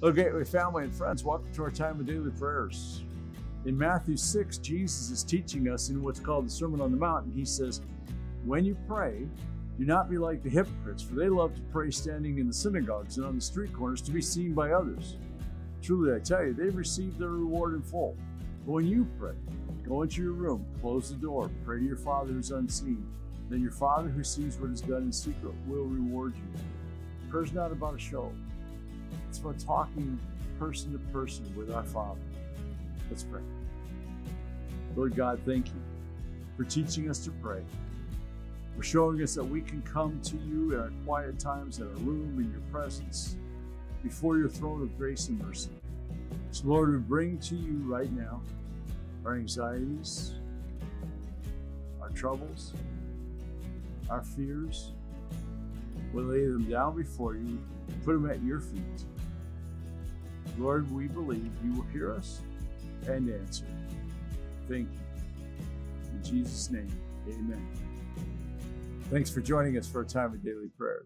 Hello, Gateway family and friends. Welcome to our time of daily prayers. In Matthew 6, Jesus is teaching us in what's called the Sermon on the Mount, and he says, When you pray, do not be like the hypocrites, for they love to pray standing in the synagogues and on the street corners to be seen by others. Truly, I tell you, they've received their reward in full. When you pray, go into your room, close the door, pray to your Father who's unseen. Then your Father who sees what is done in secret will reward you. Prayer's not about a show. It's about talking person to person with our Father. Let's pray. Lord God, thank you for teaching us to pray, for showing us that we can come to you in our quiet times, in our room, in your presence, before your throne of grace and mercy. So, Lord, we bring to you right now our anxieties, our troubles, our fears. We lay them down before you, put them at your feet. Lord, we believe you will hear us and answer. Thank you. In Jesus' name, amen. Thanks for joining us for a time of daily prayers.